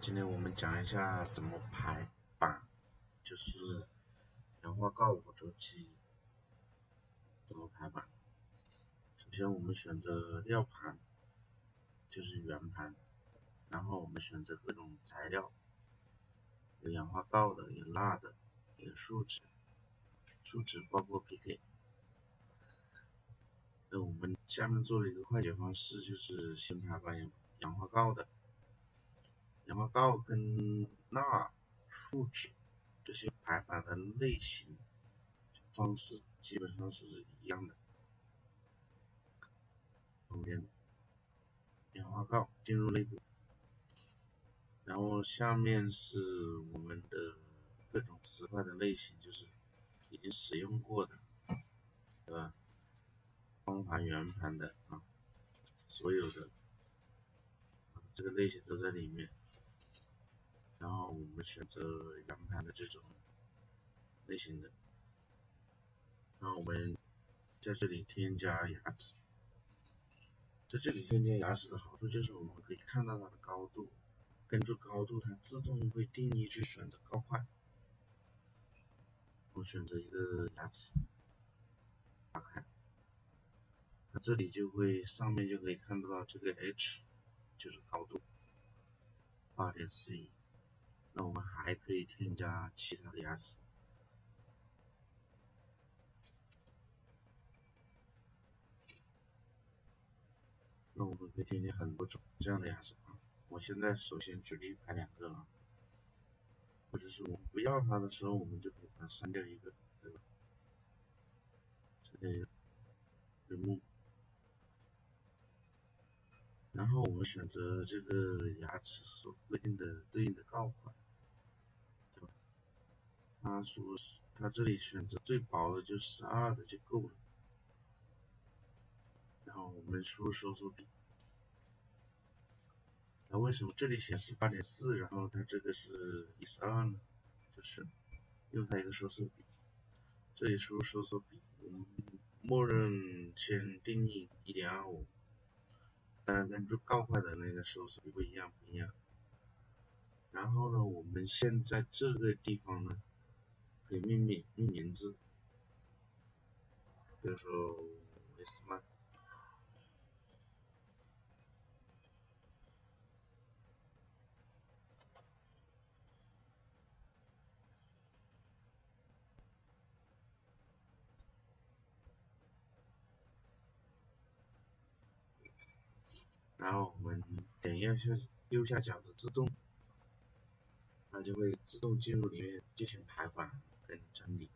今天我们讲一下怎么排版，就是氧化锆五周期怎么排版。首先我们选择料盘，就是圆盘，然后我们选择各种材料，有氧化锆的，有蜡的，有树脂，树脂包括 PK。那我们下面做了一个快捷方式，就是先排版氧化锆的。氧化锆跟钠、树脂这些排版的类型方式基本上是一样的。后面氧化锆进入内部，然后下面是我们的各种磁块的类型，就是已经使用过的，对吧？方盘、圆盘的啊，所有的这个类型都在里面。然后我们选择圆盘的这种类型的，然后我们在这里添加牙齿，在这里添加牙齿的好处就是我们可以看到它的高度，根据高度它自动会定义去选择高块。我选择一个牙齿，打开，它这里就会上面就可以看到这个 H 就是高度，二点四一。那我们还可以添加其他的牙齿，那我们可以添加很多种这样的牙齿啊。我现在首先举例排两个啊，或者是我们不要它的时候，我们就可以把它删掉一个，对吧？删掉一个，remove。然后我们选择这个牙齿所规定的对应的锆款。他说是，他这里选择最薄的就十二的就够了。然后我们输入收缩比，那为什么这里显示八点四，然后它这个是一十二呢？就是用它一个收缩比，这里输入收缩比，我们默认先定义一点二五，当然根据告块的那个收缩比不一样不一样。然后呢，我们现在这个地方呢。可以命名命名字，比如说维斯曼，然后我们点右下右下角的自动，它就会自动进入里面进行排版。跟整理，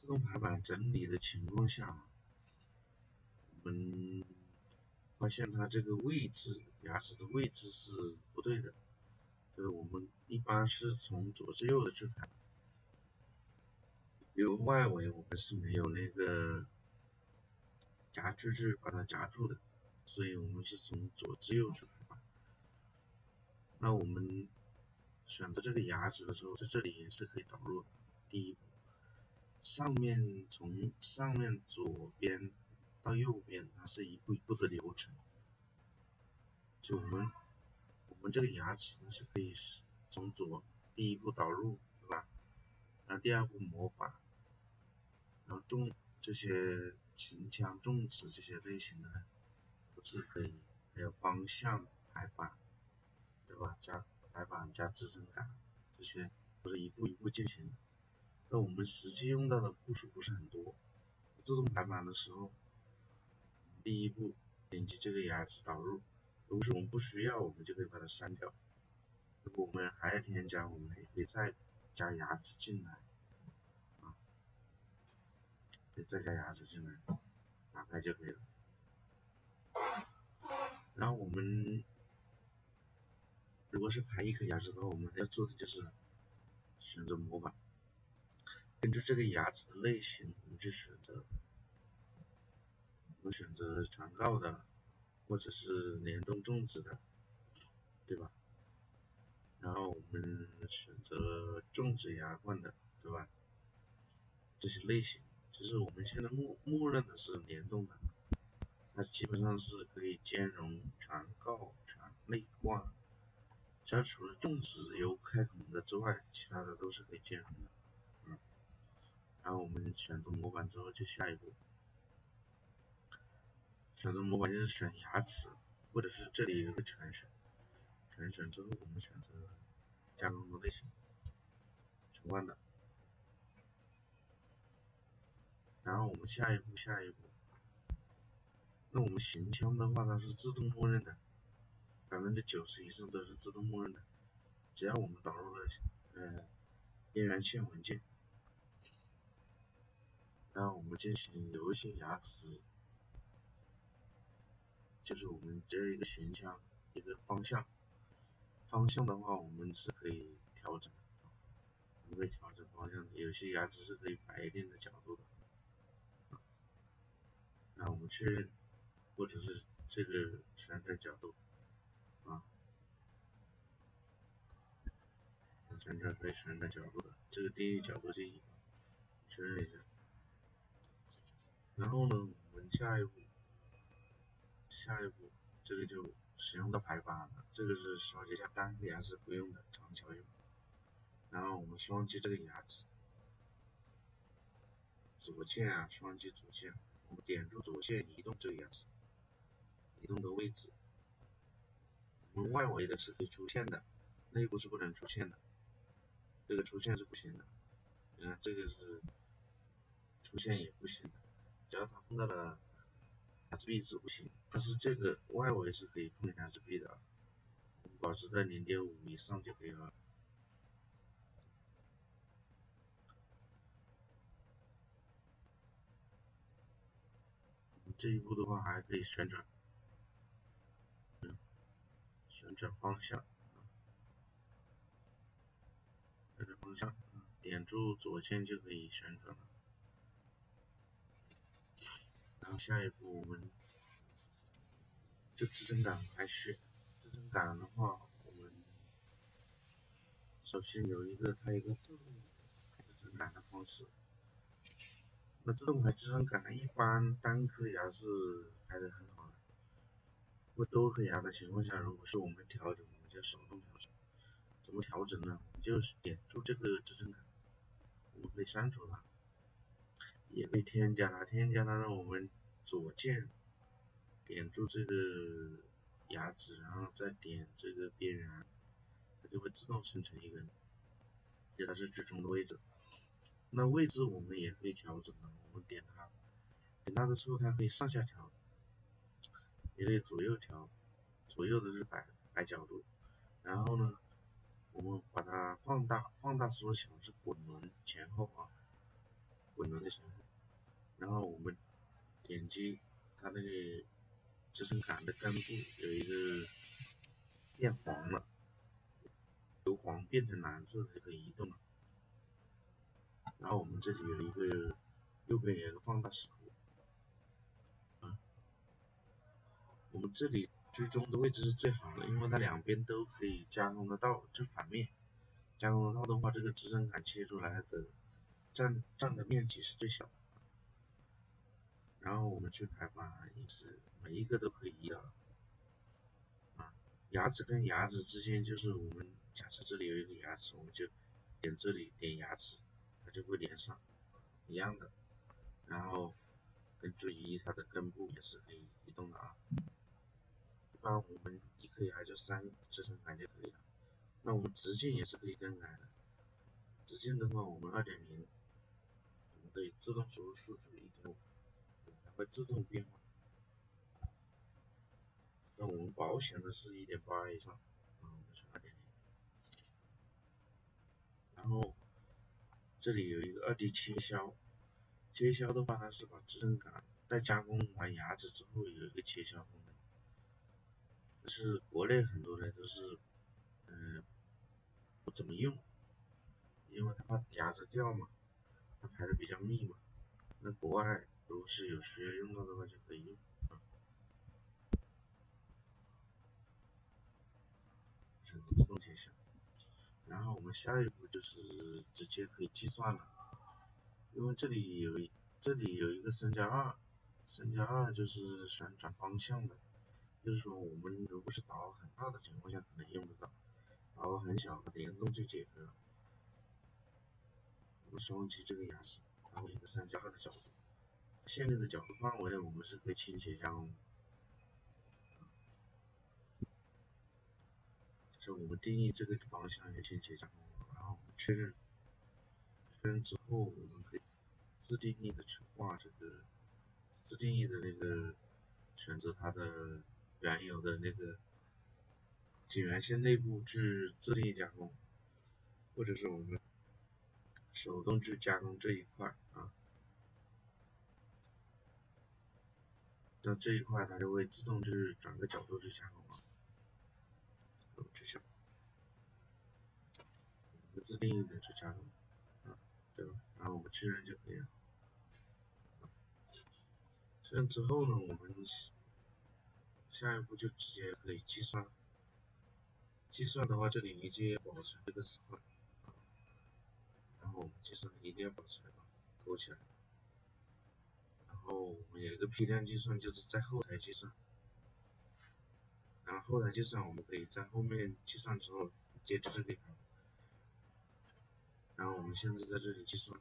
自动排版整理的情况下，我们发现它这个位置牙齿的位置是不对的，就是我们一般是从左至右的去排，因为外围我们是没有那个夹具去把它夹住的。所以我们是从左至右去排版。那我们选择这个牙齿的时候，在这里也是可以导入。第一步，上面从上面左边到右边，它是一步一步的流程。就我们我们这个牙齿它是可以从左第一步导入，对吧？然后第二步模板，然后种这些秦腔、种植这些类型的呢。是可以，还有方向排版，对吧？加排版加支撑杆，这些都是一步一步进行的。那我们实际用到的步数不是很多。自动排版的时候，第一步点击这个牙齿导入，如果是我们不需要，我们就可以把它删掉。如果我们还要添加，我们也可以再加牙齿进来，啊，可以再加牙齿进来，打开就可以了。然后我们如果是排一颗牙齿的话，我们要做的就是选择模板，根据这个牙齿的类型，我们就选择我们选择全锆的，或者是联动种植的，对吧？然后我们选择种植牙冠的，对吧？这些类型就其实我们现在默默认的是联动的，它基本上是可以兼容全告、全内挂，只要除了种植有开孔的之外，其他的都是可以兼容的。嗯，然后我们选择模板之后就下一步，选择模板就是选牙齿，或者是这里有个全选，全选之后我们选择加工的类型，全关的。然后我们下一步，下一步，那我们行枪的话，它是自动默认的，百分之九十以上都是自动默认的，只要我们导入了呃边缘线文件，然后我们进行流线牙齿，就是我们这一个行枪一个方向，方向的话我们是可以调整，我们可以调整方向的，有些牙齿是可以摆一定的角度的。那我们确认，或者是这个旋转角度啊，旋转可以旋转角度的，这个定义角度定义，确认一下。然后呢，我们下一步，下一步这个就使用到排版了，这个是小节下单个牙齿不用的，长条用。然后我们双击这个牙齿，左键啊，双击左键。我们点住左键移动这个牙齿，移动的位置，我们外围的是可以出现的，内部是不能出现的，这个出现是不行的，你看这个是出现也不行的，只要它碰到了牙齿壁是不行，但是这个外围是可以碰牙齿壁的，保持在零点五以上就可以了。这一步的话还可以旋转，旋转方向，旋转方向，点住左键就可以旋转了。然后下一步我们就支撑杆排序，支撑杆的话，我们首先有一个它一个自动支撑杆的方式。那自动排支撑杆一般单颗牙是排的很好不多颗牙的情况下，如果是我们调整，我们就手动调整。怎么调整呢？我们就是点住这个支撑杆，我们可以删除它，也可以添加它。添加它呢，我们左键点住这个牙齿，然后再点这个边缘，它就会自动生成一根，这它是居中的位置。那位置我们也可以调整的，我们点它，点它的时候它可以上下调，也可以左右调，左右的是摆摆角度，然后呢，我们把它放大，放大缩小是滚轮前后啊，滚轮的前后，然后我们点击它那个支撑杆的根部有一个变黄了，由黄变成蓝色就可以移动了。然后我们这里有一个，右边有一个放大视图，我们这里居中的位置是最好的，因为它两边都可以加工得到正反面，加工得到的话，这个支撑杆切出来的占占的面积是最小的。然后我们去排版也是每一个都可以移的，啊，牙齿跟牙齿之间就是我们假设这里有一个牙齿，我们就点这里点牙齿。它就会连上一样的，然后跟注意它的根部也是可以移动的啊。一般我们一颗牙就三支撑杆就可以了。那我们直径也是可以更改的，直径的话我们二点零，我们可以自动输入数据一点五，会自动变化。那我们保险的是一点八以上，啊，我们选二点零，然后。这里有一个二 D 切削，切削的话，它是把支撑杆在加工完牙齿之后有一个切削功能，是国内很多的都是，嗯，不怎么用，因为它怕牙齿掉嘛，它排的比较密嘛。那国外如果是有需要用到的话就可以用，选择自动填写。然后我们下一步就是直接可以计算了，因为这里有这里有一个三加二，三加二就是旋转方向的，就是说我们如果是导很大的情况下可能用得到，导很小的联动就解决了。我们双击这个牙齿，它会一个三加二的角度，限定的角度范围呢，我们是可以倾斜加工。是我们定义这个方向有倾斜加工，然后确认，确认之后我们可以。自定义的去画这个，自定义的那个选择它的原有的那个景元线内部去自定义加工，或者是我们手动去加工这一块啊，那这一块它就会自动去转个角度去加工啊，就像自定义的去加工。啊对吧？然后我们确认就可以了。确认之后呢，我们下一步就直接可以计算。计算的话，这里一定要保存这个词块。然后我们计算一定要保存啊，勾起来。然后我们有一个批量计算，就是在后台计算。然后后台计算，我们可以在后面计算之后接着这里。然后我们现在在这里计算。